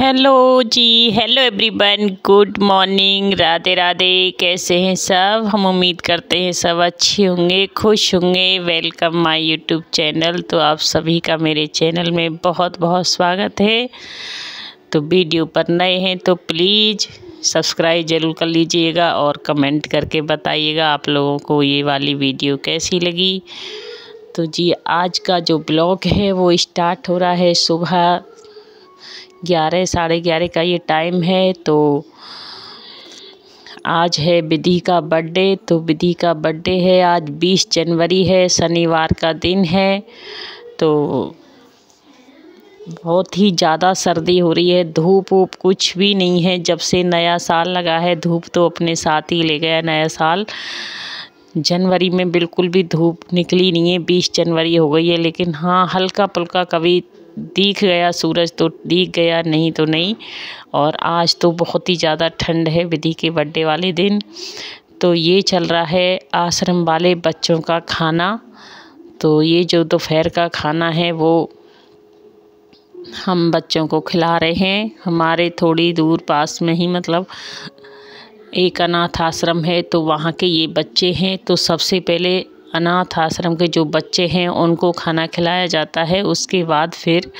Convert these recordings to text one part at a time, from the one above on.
Hello ji, hello everyone, good morning, Radhe Radhe, कैसे हैं सब? हम उम्मीद करते हैं सब अच्छे होंगे, खुश होंगे। वेलकम माय यूट्यूब चैनल तो आप सभी का मेरे चैनल में बहुत बहुत स्वागत है। तो वीडियो पर नए हैं तो प्लीज़ सब्सक्राइब ज़रूर कर लीजिएगा और कमेंट करके बताइएगा आप लोगों को ये वाली वीडियो कैसी लगी। तो जी, आज का जो ब्लॉग है, वो स्टार्ट हो रहा है सुबह ग्यारह, साढ़े ग्यारह का ये टाइम है तो आज है विधि का बर्थडे तो विधि का बर्थडे है आज, बीस जनवरी है, शनिवार का दिन है तो बहुत ही ज़्यादा सर्दी हो रही है, धूप वूप कुछ भी नहीं है, जब से नया साल लगा है, धूप तो अपने साथ ही ले गया नया साल। जनवरी में बिल्कुल भी धूप निकली नहीं है, बीस जनवरी हो गई है, लेकिन हाँ हल्का पुल्का कभी दिख गया, सूरज तो दिख गया, नहीं तो नहीं। और आज तो बहुत ही ज़्यादा ठंड है विधि के बर्थडे वाले दिन। तो ये चल रहा है आश्रम वाले बच्चों का खाना। तो ये जो दोपहर का खाना है, वो हम बच्चों को खिला रहे हैं। हमारे थोड़ी दूर पास में ही मतलब एक अनाथ आश्रम है तो वहाँ के ये बच्चे हैं। तो सबसे पहले अनाथ आश्रम के जो बच्चे हैं, उनको खाना खिलाया जाता है। उसके बाद फिर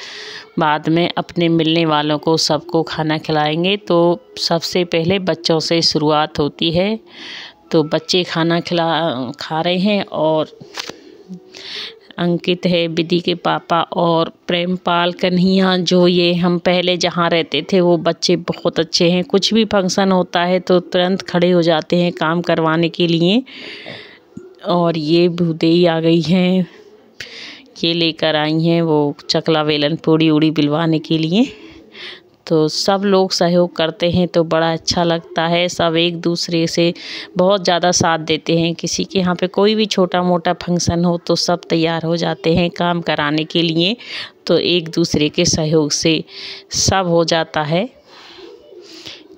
बाद में अपने मिलने वालों को सबको खाना खिलाएँगे। तो सबसे पहले बच्चों से शुरुआत होती है। तो बच्चे खाना खिला, खा रहे हैं और अंकित है, विधि के पापा और प्रेमपाल कन्हैया, जो ये हम पहले जहाँ रहते थे, वो बच्चे बहुत अच्छे हैं। कुछ भी फ़ंक्शन होता है तो तुरंत खड़े हो जाते हैं काम करवाने के लिए। और ये भूदेई आ गई हैं। ये लेकर आई हैं वो चकला वेलन पूड़ी उड़ी बिलवाने के लिए। तो सब लोग सहयोग करते हैं तो बड़ा अच्छा लगता है। सब एक दूसरे से बहुत ज़्यादा साथ देते हैं। किसी के यहाँ पे कोई भी छोटा मोटा फ़ंक्शन हो तो सब तैयार हो जाते हैं काम कराने के लिए। तो एक दूसरे के सहयोग से सब हो जाता है।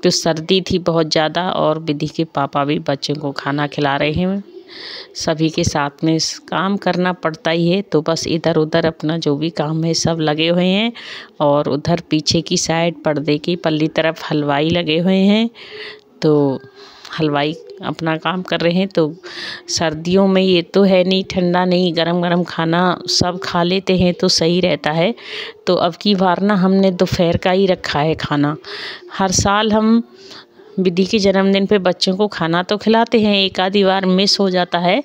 तो सर्दी थी बहुत ज़्यादा और विधि के पापा भी बच्चों को खाना खिला रहे हैं। सभी के साथ में काम करना पड़ता ही है। तो बस इधर उधर अपना जो भी काम है सब लगे हुए हैं और उधर पीछे की साइड पर्दे की पल्ली तरफ़ हलवाई लगे हुए हैं। तो हलवाई अपना काम कर रहे हैं। तो सर्दियों में ये तो है नहीं, ठंडा नहीं गरम गरम खाना सब खा लेते हैं तो सही रहता है। तो अब की बार ना हमने दोपहर का ही रखा है खाना। हर साल हम विधि के जन्मदिन पे बच्चों को खाना तो खिलाते हैं, एक आधी बार मिस हो जाता है,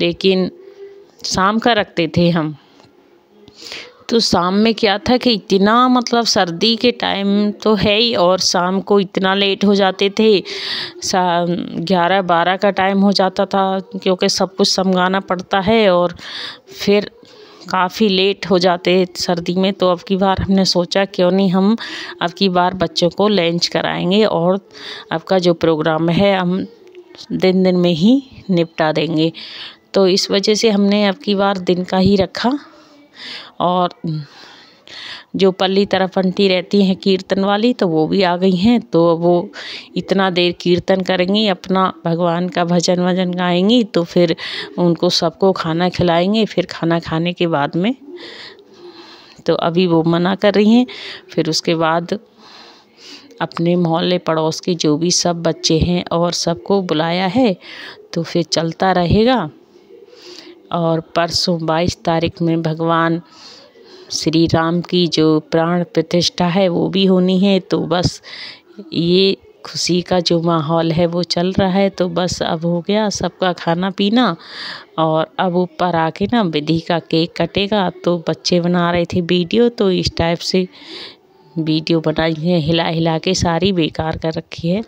लेकिन शाम का रखते थे हम। तो शाम में क्या था कि इतना मतलब सर्दी के टाइम तो है ही, और शाम को इतना लेट हो जाते थे ग्यारह बारह का टाइम हो जाता था, क्योंकि सब कुछ समझाना पड़ता है, और फिर काफ़ी लेट हो जाते सर्दी में तो अब की बार हमने सोचा, क्यों नहीं हम अब की बार बच्चों को लंच कराएँगे और अब का जो प्रोग्राम है, हम दिन दिन में ही निपटा देंगे। तो इस वजह से हमने अब की बार दिन का ही रखा और जो पल्ली तरफ़ अंटी रहती हैं कीर्तन वाली तो वो भी आ गई हैं। तो वो इतना देर कीर्तन करेंगी, अपना भगवान का भजन वज़न गाएँगी तो फिर उनको सबको खाना खिलाएँगे, फिर खाना खाने के बाद में तो अभी वो मना कर रही हैं। फिर उसके बाद अपने मोहल्ले पड़ोस के जो भी सब बच्चे हैं और सबको बुलाया है तो फिर चलता रहेगा। और परसों बाईस तारीख में भगवान श्री राम की जो प्राण प्रतिष्ठा है, वो भी होनी है। तो बस ये खुशी का जो माहौल है, वो चल रहा है। तो बस अब हो गया सबका खाना पीना और अब ऊपर आके ना विधि का केक कटेगा। तो बच्चे बना रहे थे वीडियो तो इस टाइप से वीडियो बनाई है, हिला हिला के सारी बेकार कर रखी है।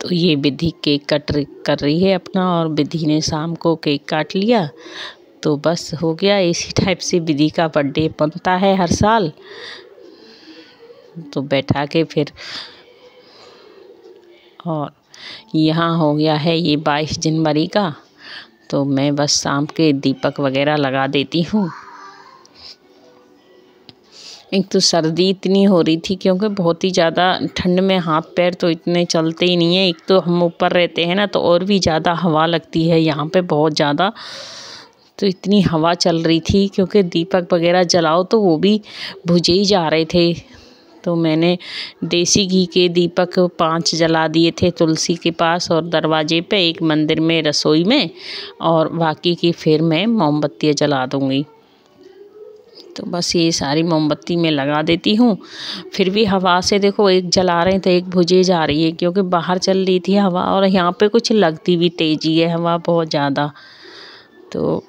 तो ये विधि केक कट कर रही है अपना और विधि ने शाम को केक काट लिया। तो बस हो गया। इसी टाइप से विधि का बर्थडे बनता है हर साल। तो बैठा के फिर और यहाँ हो गया है ये बाईस जनवरी का। तो मैं बस शाम के दीपक वगैरह लगा देती हूँ। एक तो सर्दी इतनी हो रही थी क्योंकि बहुत ही ज़्यादा ठंड में हाथ पैर तो इतने चलते ही नहीं है। एक तो हम ऊपर रहते हैं ना तो और भी ज़्यादा हवा लगती है। यहाँ पे बहुत ज़्यादा तो इतनी हवा चल रही थी, क्योंकि दीपक वगैरह जलाओ तो वो भी बुझे ही जा रहे थे। तो मैंने देसी घी के दीपक पाँच जला दिए थे तुलसी के पास और दरवाजे पे एक मंदिर में, रसोई में और बाकी की फिर मैं मोमबत्तियाँ जला दूँगी। तो बस ये सारी मोमबत्ती में लगा देती हूँ। फिर भी हवा से देखो एक जला रहे तो एक भुजे जा रही है, क्योंकि बाहर चल रही थी हवा और यहाँ पे कुछ लगती भी तेज़ी है, हवा बहुत ज़्यादा। तो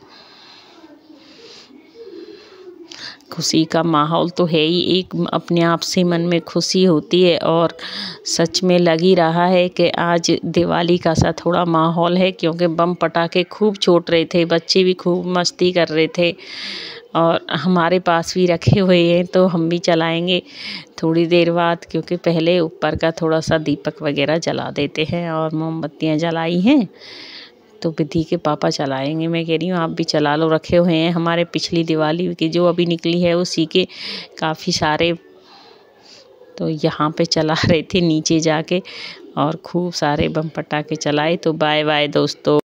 खुशी का माहौल तो है ही, एक अपने आप से मन में खुशी होती है और सच में लग ही रहा है कि आज दिवाली का सा थोड़ा माहौल है, क्योंकि बम पटाखे खूब छोट रहे थे, बच्चे भी खूब मस्ती कर रहे थे और हमारे पास भी रखे हुए हैं तो हम भी चलाएँगे थोड़ी देर बाद, क्योंकि पहले ऊपर का थोड़ा सा दीपक वगैरह जला देते हैं और मोमबत्तियाँ जलाई हैं। तो विधि के पापा चलाएँगे। मैं कह रही हूँ, आप भी चला लो, रखे हुए हैं। हमारे पिछली दिवाली की जो अभी निकली है, उसी के काफ़ी सारे तो यहाँ पे चला रहे थे नीचे जाके और खूब सारे बम पटाखे चलाए। तो बाय बाय दोस्तों।